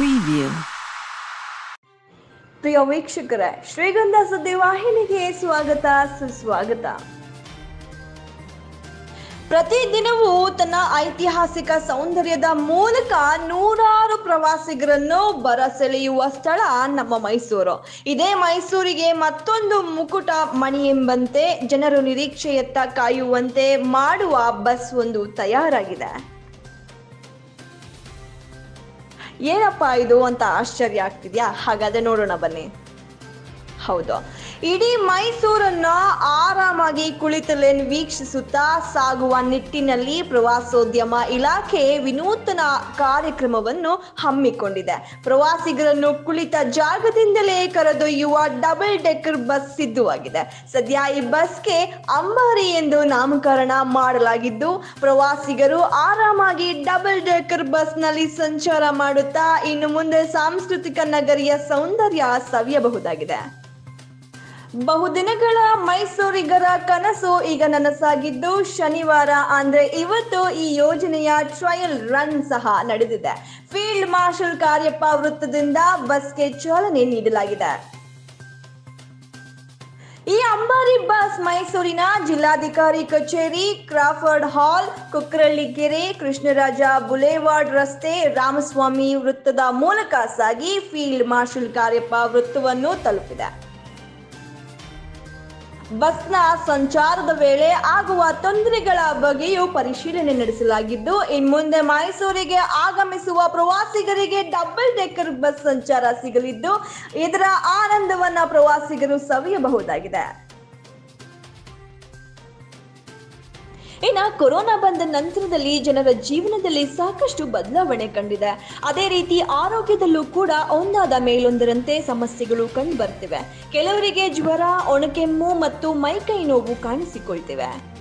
Preview. ಪ್ರಿಯ ವೀಕ್ಷಕರ, ಶ್ರೀಗಂಧ ಸುದ್ದಿ ವಾಹಿನಿಗೆ ಸ್ವಾಗತ, ಸುಸ್ವಾಗತ. ಪ್ರತಿದಿನವೂ ತನ್ನ ಐತಿಹಾಸಿಕ ಸೌಂದರ್ಯದ ಮೂಲಕ ನೂರಾರು ಪ್ರವಾಸಿಗರನ್ನು ಬರಸೆಳೆಯುವ ಸ್ಥಳ ನಮ್ಮ ಮೈಸೂರು. ಇದೇ ಮೈಸೂರಿಗೆ ಮತ್ತೊಂದು ಮುಕುಟ ಮಣಿ ಎಂಬಂತೆ ಜನರು ನಿರೀಕ್ಷೆಯತ್ತ ಕಾಯುವಂತೆ ಮಾಡುವ ಬಸ್ ಒಂದು ತಯಾರಾಗಿದೆ. ಏನಪ್ಪಾ ಇದು ಅಂತ ಆಶ್ಚರ್ಯ ಆಗ್ತಿದ್ಯಾ? ಹಾಗಾದ್ರೆ ನೋಡೋಣ ಬನ್ನಿ. ಹೌದು. ಇಡೀ ಮೈಸೂರನ್ನ ಆರಾಮಾಗಿ ಕುಳಿತಲೇ ವೀಕ್ಷಿಸುತ್ತಾ ಸಾಗುವ ನಿಟ್ಟಿನಲ್ಲಿ ಪ್ರವಾಸೋದ್ಯಮ ಇಲಾಖೆ ವಿನೂತನ ಕಾರ್ಯಕ್ರಮವನ್ನು ಹಮ್ಮಿಕೊಂಡಿದೆ. ಪ್ರವಾಸಿಗರನ್ನು ಕುಳಿತ ಜಾಗದಿಂದಲೇ ಕರೆದೊಯ್ಯುವ ಡಬಲ್ ಡೆಕ್ಕರ್ ಬಸ್ ಸಿದ್ಧವಾಗಿದೆ. ಸದ್ಯ ಈ ಬಸ್ಗೆ ಅಂಬಾರಿ ಎಂದು ನಾಮಕರಣ ಮಾಡಲಾಗಿದ್ದು, ಪ್ರವಾಸಿಗರು ಆರಾಮಾಗಿ ಡಬಲ್ ಡೆಕ್ಕರ್ ಬಸ್ನಲ್ಲಿ ಸಂಚಾರ ಮಾಡುತ್ತಾ ಇನ್ನು ಮುಂದೆ ಸಾಂಸ್ಕೃತಿಕ ನಗರಿಯ ಸೌಂದರ್ಯ ಸವಿಯಬಹುದಾಗಿದೆ. ಬಹುದಿನಗಳ ಮೈಸೂರಿಗರ ಕನಸು ಈಗ ನನಸಾಗಿದ್ದು ಶನಿವಾರ, ಅಂದ್ರೆ ಇವತ್ತು ಈ ಯೋಜನೆಯ ಟ್ರಯಲ್ ರನ್ ಸಹ ನಡೆದಿದೆ. ಫೀಲ್ಡ್ ಮಾರ್ಷಲ್ ಕಾರ್ಯಪ್ಪ ವೃತ್ತದಿಂದ ಬಸ್ಗೆ ಚಾಲನೆ ನೀಡಲಾಗಿದೆ. ಈ ಅಂಬಾರಿ ಬಸ್ ಮೈಸೂರಿನ ಜಿಲ್ಲಾಧಿಕಾರಿ ಕಚೇರಿ ಕ್ರಾಫರ್ಡ್ ಹಾಲ್ ಕುಕ್ಕರಳ್ಳಿ ಕೆರೆ, ಕೃಷ್ಣರಾಜ ಬುಲೇವಾರ್ಡ್ ರಸ್ತೆ, ರಾಮಸ್ವಾಮಿ ವೃತ್ತದ ಮೂಲಕ ಸಾಗಿ ಫೀಲ್ಡ್ ಮಾರ್ಷಲ್ ಕಾರ್ಯಪ್ಪ ವೃತ್ತವನ್ನು ತಲುಪಿದೆ. ಬಸ್ನ ಸಂಚಾರದ ವೇಳೆ ಆಗುವ ತೊಂದರೆಗಳ ಬಗ್ಗೆಯೂ ಪರಿಶೀಲನೆ ನಡೆಸಲಾಗಿದ್ದು ಇನ್ಮುಂದೆ ಮೈಸೂರಿಗೆ ಆಗಮಿಸುವ ಪ್ರವಾಸಿಗರಿಗೆ ಡಬಲ್ ಡೆಕ್ಕರ್ ಬಸ್ ಸಂಚಾರ ಸಿಗಲಿದ್ದು, ಇದರ ಆನಂದವನ್ನ ಪ್ರವಾಸಿಗರು ಸವಿಯಬಹುದಾಗಿದೆ. ಇನ್ನ ಕೊರೋನಾ ಬಂದ ನಂತರದಲ್ಲಿ ಜನರ ಜೀವನದಲ್ಲಿ ಸಾಕಷ್ಟು ಬದಲಾವಣೆ ಕಂಡಿದೆ. ಅದೇ ರೀತಿ ಆರೋಗ್ಯದಲ್ಲೂ ಕೂಡ ಒಂದಾದ ಮೇಲೊಂದರಂತೆ ಸಮಸ್ಯೆಗಳು ಕಂಡು ಬರ್ತಿವೆ ಕೆಲವರಿಗೆ ಜ್ವರ, ಒಣಕೆಮ್ಮು ಮತ್ತು ಮೈಕೈ ನೋವು ಕಾಣಿಸಿಕೊಳ್ತಿವೆ.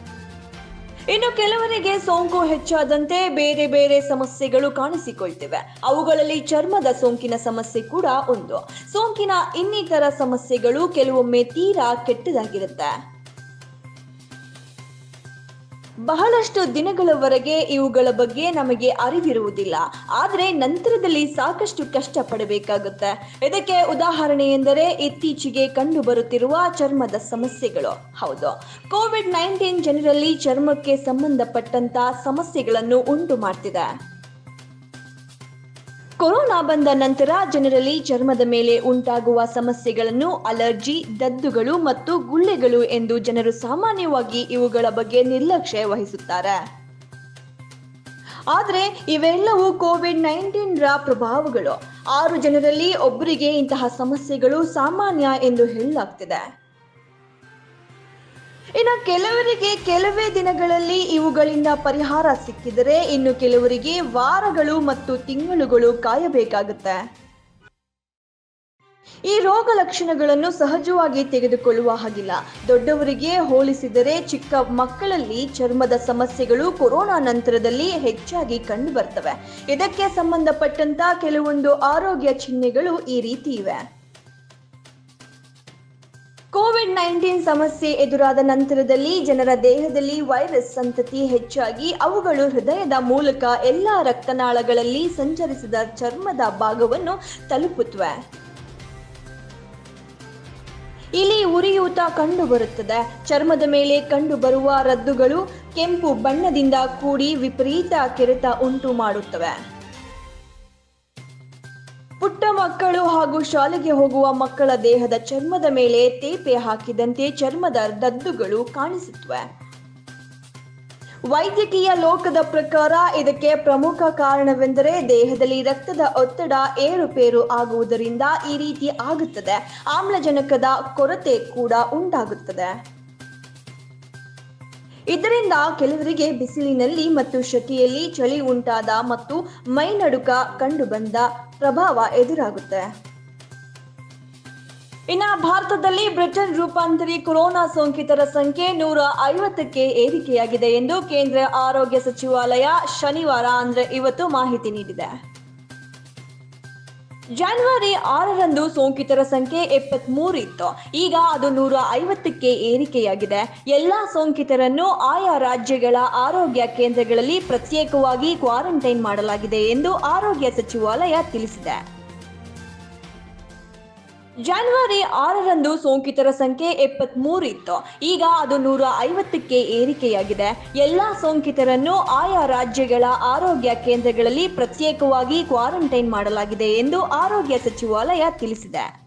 ಇನ್ನು ಕೆಲವರಿಗೆ ಸೋಂಕು ಹೆಚ್ಚಾದಂತೆ ಬೇರೆ ಬೇರೆ ಸಮಸ್ಯೆಗಳು ಕಾಣಿಸಿಕೊಳ್ತಿವೆ. ಅವುಗಳಲ್ಲಿ ಚರ್ಮದ ಸೋಂಕಿನ ಸಮಸ್ಯೆ ಕೂಡ ಒಂದು. ಸೋಂಕಿನ ಇನ್ನಿತರ ಸಮಸ್ಯೆಗಳು ಕೆಲವೊಮ್ಮೆ ತೀರಾ ಕೆಟ್ಟದಾಗಿರುತ್ತೆ. ಬಹಳಷ್ಟು ದಿನಗಳವರೆಗೆ ಇವುಗಳ ಬಗ್ಗೆ ನಮಗೆ ಅರಿವಿರುವುದಿಲ್ಲ. ಆದರೆ ನಂತರದಲ್ಲಿ ಸಾಕಷ್ಟು ಕಷ್ಟ ಪಡಬೇಕಾಗುತ್ತೆ ಇದಕ್ಕೆ ಉದಾಹರಣೆ ಎಂದರೆ ಇತ್ತೀಚೆಗೆ ಕಂಡು ಬರುತ್ತಿರುವ ಚರ್ಮದ ಸಮಸ್ಯೆಗಳು. ಹೌದು. ಕೋವಿಡ್ ನೈನ್ಟೀನ್ ಜನರಲ್ಲಿ ಚರ್ಮಕ್ಕೆ ಸಂಬಂಧಪಟ್ಟಂತ ಸಮಸ್ಯೆಗಳನ್ನು ಉಂಟು ಮಾಡ್ತಿದೆ ಕೊರೋನಾ ಬಂದ ನಂತರ ಜನರಲ್ಲಿ ಚರ್ಮದ ಮೇಲೆ ಉಂಟಾಗುವ ಸಮಸ್ಯೆಗಳನ್ನು ಅಲರ್ಜಿ, ದದ್ದುಗಳು ಮತ್ತು ಗುಳ್ಳೆಗಳು ಎಂದು ಜನರು ಸಾಮಾನ್ಯವಾಗಿ ಇವುಗಳ ಬಗ್ಗೆ ನಿರ್ಲಕ್ಷ್ಯ ವಹಿಸುತ್ತಾರೆ. ಆದರೆ ಇವೆಲ್ಲವೂ ಕೋವಿಡ್ ನೈನ್ಟೀನ್ ರ ಪ್ರಭಾವಗಳು. ಆರು ಜನರಲ್ಲಿ ಒಬ್ಬರಿಗೆ ಇಂತಹ ಸಮಸ್ಯೆಗಳು ಸಾಮಾನ್ಯ ಎಂದು ಹೇಳಲಾಗ್ತಿದೆ. ಇನ್ನು ಕೆಲವರಿಗೆ ಕೆಲವೇ ದಿನಗಳಲ್ಲಿ ಇವುಗಳಿಂದ ಪರಿಹಾರ ಸಿಕ್ಕಿದರೆ ಇನ್ನು ಕೆಲವರಿಗೆ ವಾರಗಳು ಮತ್ತು ತಿಂಗಳುಗಳು ಕಾಯಬೇಕಾಗುತ್ತೆ. ಈ ರೋಗ ಲಕ್ಷಣಗಳನ್ನು ಸಹಜವಾಗಿ ತೆಗೆದುಕೊಳ್ಳುವ ಹಾಗಿಲ್ಲ. ದೊಡ್ಡವರಿಗೆ ಹೋಲಿಸಿದರೆ ಚಿಕ್ಕ ಮಕ್ಕಳಲ್ಲಿ ಚರ್ಮದ ಸಮಸ್ಯೆಗಳು ಕೊರೋನಾ ನಂತರದಲ್ಲಿ ಹೆಚ್ಚಾಗಿ ಕಂಡು ಬರ್ತವೆ ಇದಕ್ಕೆ ಸಂಬಂಧಪಟ್ಟಂತ ಕೆಲವೊಂದು ಆರೋಗ್ಯ ಚಿಹ್ನೆಗಳು ಈ ರೀತಿ ಇವೆ. ಕೋವಿಡ್ ನೈನ್ಟೀನ್ ಸಮಸ್ಯೆ ಎದುರಾದ ನಂತರದಲ್ಲಿ ಜನರ ದೇಹದಲ್ಲಿ ವೈರಸ್ ಸಂತತಿ ಹೆಚ್ಚಾಗಿ ಅವುಗಳು ಹೃದಯದ ಮೂಲಕ ಎಲ್ಲ ರಕ್ತನಾಳಗಳಲ್ಲಿ ಸಂಚರಿಸಿದ ಚರ್ಮದ ಭಾಗವನ್ನು ತಲುಪುತ್ತವೆ. ಇಲ್ಲಿ ಉರಿಯೂತ ಕಂಡುಬರುತ್ತದೆ. ಚರ್ಮದ ಮೇಲೆ ಕಂಡುಬರುವ ರದ್ದುಗಳು ಕೆಂಪು ಬಣ್ಣದಿಂದ ಕೂಡಿ ವಿಪರೀತ ಕೆರೆತ ಉಂಟು ಮಾಡುತ್ತವೆ. ಮಕ್ಕಳು ಹಾಗೂ ಶಾಲೆಗೆ ಹೋಗುವ ಮಕ್ಕಳ ದೇಹದ ಚರ್ಮದ ಮೇಲೆ ತೇಪೆ ಹಾಕಿದಂತೆ ಚರ್ಮದ ದದ್ದುಗಳು ಕಾಣಿಸುತ್ತವೆ. ವೈದ್ಯಕೀಯ ಲೋಕದ ಪ್ರಕಾರ ಇದಕ್ಕೆ ಪ್ರಮುಖ ಕಾರಣವೆಂದರೆ ದೇಹದಲ್ಲಿ ರಕ್ತದ ಒತ್ತಡ ಏರುಪೇರು ಆಗುವುದರಿಂದ ಈ ರೀತಿ ಆಗುತ್ತದೆ. ಆಮ್ಲಜನಕದ ಕೊರತೆ ಕೂಡ ಉಂಟಾಗುತ್ತದೆ. ಇದರಿಂದ ಕೆಲವರಿಗೆ ಬಿಸಿಲಿನಲ್ಲಿ ಮತ್ತು ಶೆಕೆಯಲ್ಲಿ ಚಳಿ ಉಂಟಾದ ಮತ್ತು ಮೈ ನಡುಕ ಕಂಡು ಬಂದ ಪ್ರಭಾವ ಎದುರಾಗುತ್ತೆ. ಇನ್ನು ಭಾರತದಲ್ಲಿ ಬ್ರಿಟನ್ ರೂಪಾಂತರಿ ಕೊರೋನಾ ಸೋಂಕಿತರ ಸಂಖ್ಯೆ ನೂರ ಐವತ್ತಕ್ಕೆ ಏರಿಕೆಯಾಗಿದೆ ಎಂದು ಕೇಂದ್ರ ಆರೋಗ್ಯ ಸಚಿವಾಲಯ ಶನಿವಾರ ಅಂದ್ರೆ ಇವತ್ತು ಮಾಹಿತಿ ನೀಡಿದೆ. ಜಾನ್ವರಿ ಆರರಂದು ಸೋಂಕಿತರ ಸಂಖ್ಯೆ ಎಪ್ಪತ್ಮೂರು ಇತ್ತು. ಈಗ ಅದು ನೂರ ಐವತ್ತಕ್ಕೆ ಏರಿಕೆಯಾಗಿದೆ. ಎಲ್ಲಾ ಸೋಂಕಿತರನ್ನು ಆಯಾ ರಾಜ್ಯಗಳ ಆರೋಗ್ಯ ಕೇಂದ್ರಗಳಲ್ಲಿ ಪ್ರತ್ಯೇಕವಾಗಿ ಕ್ವಾರಂಟೈನ್ ಮಾಡಲಾಗಿದೆ ಎಂದು ಆರೋಗ್ಯ ಸಚಿವಾಲಯ ತಿಳಿಸಿದೆ. ಜಾನ್ವರಿ ಆರರಂದು ಸೋಂಕಿತರ ಸಂಖ್ಯೆ ಎಪ್ಪತ್ಮೂರು ಇತ್ತು. ಈಗ ಅದು ನೂರ ಐವತ್ತಕ್ಕೆ ಏರಿಕೆಯಾಗಿದೆ. ಎಲ್ಲಾ ಸೋಂಕಿತರನ್ನು ಆಯಾ ರಾಜ್ಯಗಳ ಆರೋಗ್ಯ ಕೇಂದ್ರಗಳಲ್ಲಿ ಪ್ರತ್ಯೇಕವಾಗಿ ಕ್ವಾರಂಟೈನ್ ಮಾಡಲಾಗಿದೆ ಎಂದು ಆರೋಗ್ಯ ಸಚಿವಾಲಯ ತಿಳಿಸಿದೆ.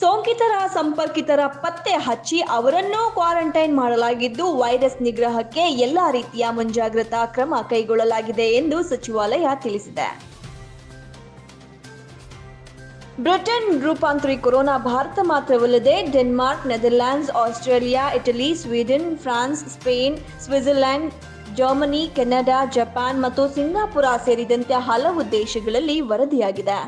ಸೋಂಕಿತರ ಸಂಪರ್ಕಿತರ ಪತ್ತೆ ಹಚ್ಚಿ ಅವರನ್ನೂ ಕ್ವಾರಂಟೈನ್ ಮಾಡಲಾಗಿದ್ದು, ವೈರಸ್ ನಿಗ್ರಹಕ್ಕೆ ಎಲ್ಲ ರೀತಿಯ ಮುಂಜಾಗ್ರತಾ ಕ್ರಮ ಕೈಗೊಳ್ಳಲಾಗಿದೆ ಎಂದು ಸಚಿವಾಲಯ ತಿಳಿಸಿದೆ. ಬ್ರಿಟನ್ ರೂಪಾಂತರಿ ಕೊರೋನಾ ಭಾರತ ಮಾತ್ರವಲ್ಲದೆ Denmark, Netherlands, Australia, Italy, Sweden, France, Spain, Switzerland, Germany, Canada, Japan ಮತ್ತು ಸಿಂಗಾಪುರ ಸೇರಿದಂತೆ ಹಲವು ದೇಶಗಳಲ್ಲಿ ವರದಿಯಾಗಿದೆ.